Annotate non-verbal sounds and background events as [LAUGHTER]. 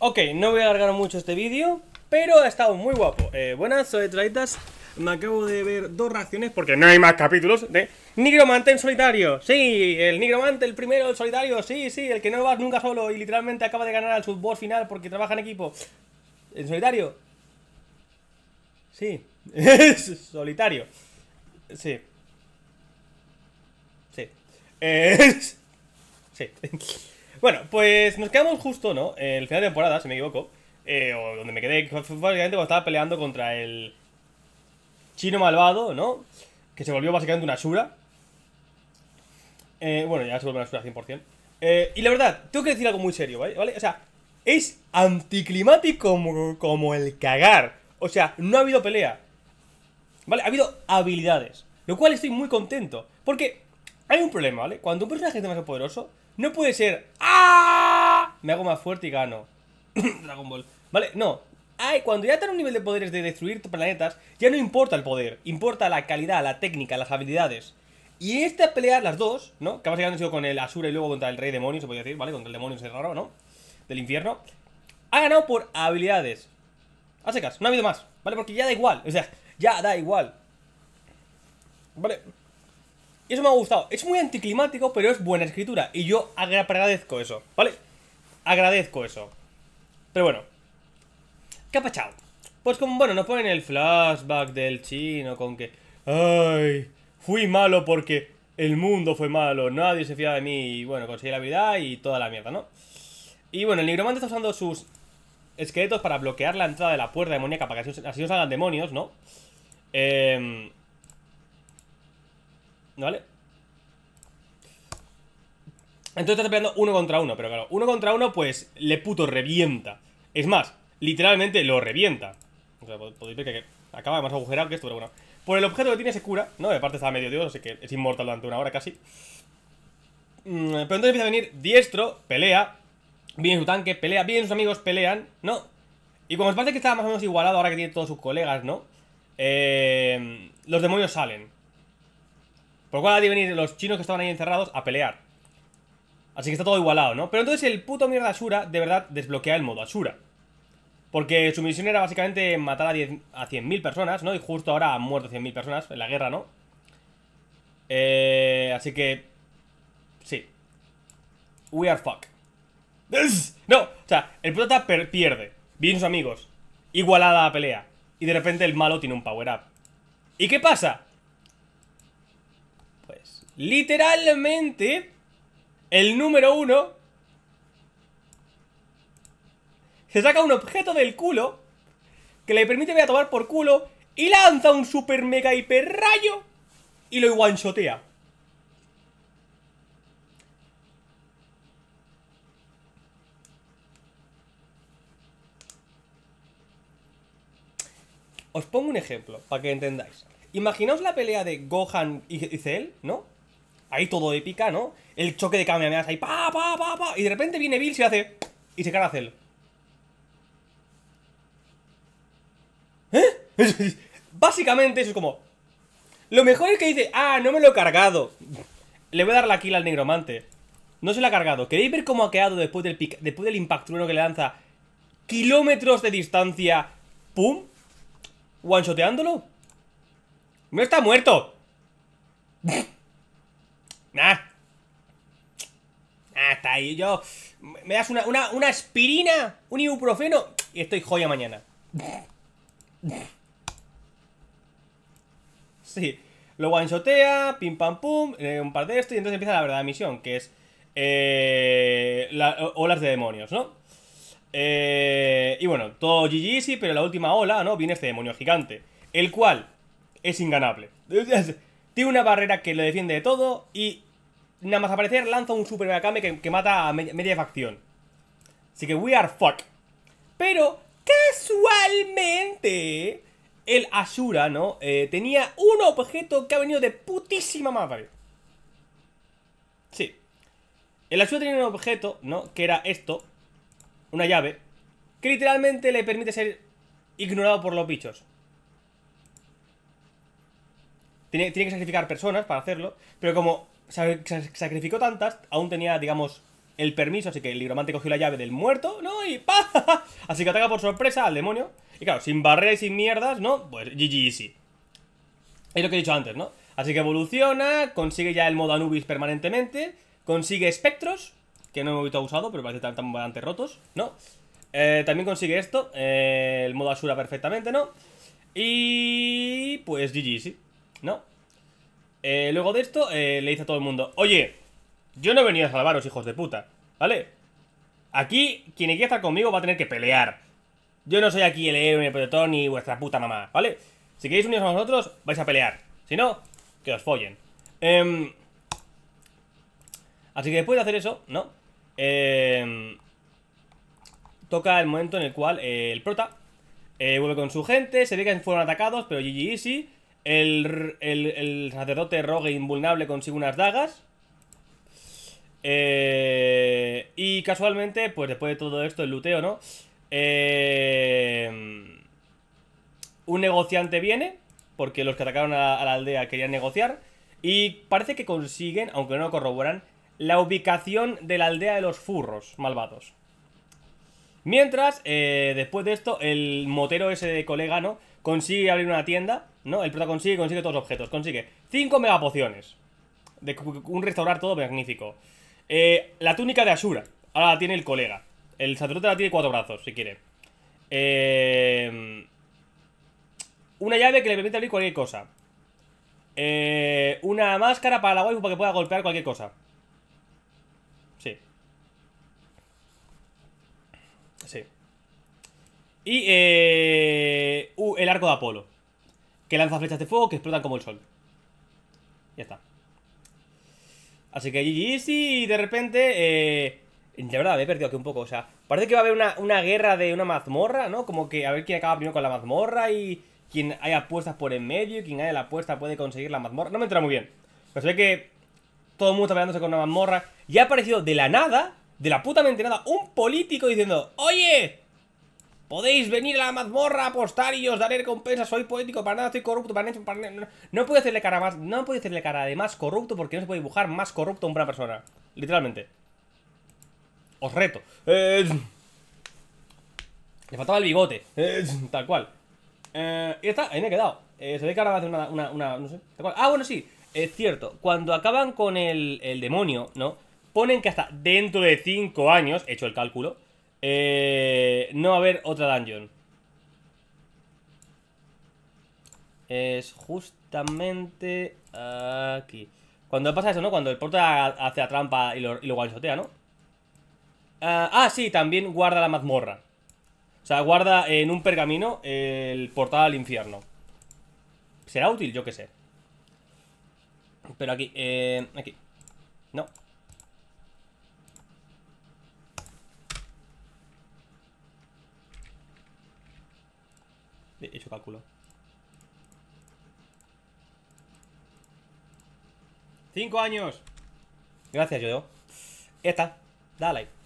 Ok, no voy a alargar mucho este vídeo, pero ha estado muy guapo. Eh, buenas, soy Traitas. Me acabo de ver dos reacciones porque no hay más capítulos de Nigromante en solitario. Sí, el Nigromante, el primero, el solitario. Sí, sí, el que no va nunca solo y literalmente acaba de ganar al subboss final porque trabaja en equipo. ¿En solitario? Sí, es [LAUGHS] solitario. Sí. Sí. Eh, [LAUGHS] sí. Bueno, pues nos quedamos justo, ¿no? El final de temporada, si me equivoco. Eh, o donde me quedé, básicamente cuando estaba peleando contra el chino malvado, ¿no? Que se volvió básicamente una Shura. Eh, bueno, ya se volvió una Shura 100%. Eh, y la verdad, tengo que decir algo muy serio, ¿vale? ¿vale? O sea, es anticlimático como, como el cagar. O sea, no ha habido pelea. ¿Vale? Ha habido habilidades. Lo cual estoy muy contento. Porque hay un problema, ¿vale? Cuando un personaje es demasiado poderoso, no puede ser ¡Ah! Me hago más fuerte y gano. [COUGHS] Dragon Ball. Vale, no. Ay, cuando ya está en un nivel de poderes de destruir planetas, ya no importa el poder, importa la calidad, la técnica, las habilidades. Y esta pelea, las dos, ¿no? Que básicamente ha sido con el Asura y luego contra el Rey Demonio, se podría decir, ¿vale? Contra el demonio ese raro, ¿no? Del infierno. Ha ganado por habilidades. A secas, no ha habido más, ¿vale? Porque ya da igual, o sea, ya da igual. Vale. Y eso me ha gustado. Es muy anticlimático, pero es buena escritura. Y yo agradezco eso, ¿vale? Agradezco eso. Pero bueno. ¿Qué ha pachado? Pues como, bueno, nos ponen el flashback del chino con que... Ay, fui malo porque el mundo fue malo, nadie se fiaba de mí y bueno, conseguí la habilidad y toda la mierda, ¿no? Y bueno, el nigromante está usando sus esqueletos para bloquear la entrada de la puerta demoníaca para que así, así no salgan demonios, ¿no? Eh, ¿Vale? Entonces está peleando uno contra uno, pero claro, uno contra uno pues le puto revienta. Es más, literalmente lo revienta. O sea, podéis ver que acaba más agujerado que esto, pero bueno. Por el objeto que tiene se cura, ¿no? De parte está medio dios, así que es inmortal durante una hora casi. Mm, pero entonces empieza a venir diestro, pelea, viene su tanque, pelea, vienen sus amigos, pelean, ¿no? Y como os parece que está más o menos igualado ahora que tiene todos sus colegas, ¿no? Eh, los demonios salen. Por lo cual ha de venir los chinos que estaban ahí encerrados a pelear. Así que está todo igualado, ¿no? Pero entonces el puto mierda Asura de verdad desbloquea el modo Asura. Porque su misión era básicamente matar a, 10, a 100.000 personas, ¿no? Y justo ahora han muerto 100.000 personas en la guerra, ¿no? Eh, así que... Sí. We are fuck. No, o sea, el prota pierde. Vienen sus amigos. Igualada la pelea. Y de repente el malo tiene un power up. ¿Y qué pasa? Literalmente, el número uno se saca un objeto del culo que le permite ver a tomar por culo y lanza un super mega hiper rayo y lo one-shotea. Os pongo un ejemplo, para que entendáis. Imaginaos la pelea de Gohan y Cell, ¿no? Ahí todo épica, ¿no? El choque de Kamehamehas ahí, pa, pa, pa, pa. Y de repente viene Bill y se hace... Y se carga a Cell. ¿Eh? [LAUGHS] Básicamente eso es como... Lo mejor es que dice, ah, no me lo he cargado. Le voy a dar la kill al negromante. No se lo ha cargado. ¿Queréis ver cómo ha quedado después del, después del impacto que le lanza kilómetros de distancia? ¡Pum! ¿One-shoteándolo? ¡No está muerto! Ah, está ahí. Yo... Me das una, una, una aspirina, un ibuprofeno y estoy joya mañana. Sí, lo one-shotea, pim pam pum, eh, un par de esto y entonces empieza la verdadera misión, que es eh, olas de demonios, ¿no? Eh, y bueno, todo GG sí, pero la última ola, ¿no? Viene este demonio gigante, el cual es inganable. [LAUGHS] Tiene una barrera que lo defiende de todo y nada más aparecer lanza un super megakame que, que mata a media facción. Así que we are fuck. Pero casualmente el Asura, ¿no? Eh, tenía un objeto que ha venido de putísima madre. Sí. El Asura tenía un objeto, ¿no? Que era esto. Una llave. Que literalmente le permite ser ignorado por los bichos. Tiene, tiene que sacrificar personas para hacerlo. Pero como sacrificó tantas, aún tenía, digamos, el permiso, así que el ligromante cogió la llave del muerto, ¿no? Y ¡pa! [LAUGHS] Así que ataca por sorpresa al demonio. Y claro, sin barrera y sin mierdas, ¿no? Pues GG Easy. Es lo que he dicho antes, ¿no? Así que evoluciona, consigue ya el modo Anubis permanentemente, consigue espectros, que no he visto usado, pero parece que están bastante rotos, ¿no? Eh, también consigue esto, eh, el modo Asura perfectamente, ¿no? Y... pues GG, sí, ¿no? Eh, luego de esto, le dice a todo el mundo Oye, yo no he venido a salvaros, hijos de puta ¿Vale? Aquí, quien quiera estar conmigo va a tener que pelear Yo no soy aquí el héroe, el protector, ni vuestra puta mamá, ¿vale? Si queréis uniros a nosotros, vais a pelear Si no, que os follen eh, Así que después de hacer eso, ¿no? Eh, toca el momento en el cual eh, el prota eh, vuelve con su gente, se ve que fueron atacados, pero GG Easy. El, el, sacerdote rogue invulnerable consigue unas dagas. Eh, y casualmente, pues después de todo esto, el luteo, ¿no? un negociante viene, porque los que atacaron a, la aldea querían negociar. Y parece que consiguen, aunque no lo corroboran, la ubicación de la aldea de los furros malvados. Mientras, eh, después de esto, el motero ese de colega, ¿no? Consigue abrir una tienda, ¿no? El prota consigue, consigue todos los objetos. Consigue 5 megapociones. De un restaurar todo magnífico. Eh, la túnica de Asura. Ahora la tiene el colega. El sacerdote la tiene cuatro brazos, si quiere. Eh, una llave que le permite abrir cualquier cosa. una máscara para la waifu para que pueda golpear cualquier cosa. Sí. Y eh, uh, el arco de Apolo. Que lanza flechas de fuego que explotan como el sol. Ya está. Así que GG y de repente... Eh, de verdad, me he perdido aquí un poco. O sea, parece que va a haber una, una, guerra de una mazmorra, ¿no? Como que a ver quién acaba primero con la mazmorra y quien haya apuestas por en medio y quien haya la apuesta puede conseguir la mazmorra. No me entra muy bien. Pero se ve que todo el mundo está peleándose con una mazmorra. Y ha aparecido de la nada de la puta mente nada, un político diciendo, oye, podéis venir a la mazmorra a apostar y os daré recompensa, soy político, para nada estoy corrupto, para nada, no, puede hacerle cara más, no puede hacerle cara de más corrupto porque no se puede dibujar más corrupto a una persona, literalmente. Os reto. le faltaba el bigote, tal cual. Eh, y está, ahí me he quedado. Eh, se ve que ahora va a hacer una, una, una no sé, tal cual. Ah, bueno, sí, es cierto, cuando acaban con el, el demonio, ¿no? ponen que hasta dentro de 5 años, hecho el cálculo, eh, no va a haber otra dungeon. Es justamente aquí. Cuando pasa eso, ¿no? Cuando el porta hace la trampa y lo, y ¿no? ah, ah, sí, también guarda la mazmorra. O sea, guarda en un pergamino el portal al infierno. ¿Será útil? Yo qué sé. Pero aquí, eh, aquí. No. He hecho cálculo. ¡Cinco años! Gracias, yo. Ya está. Dale.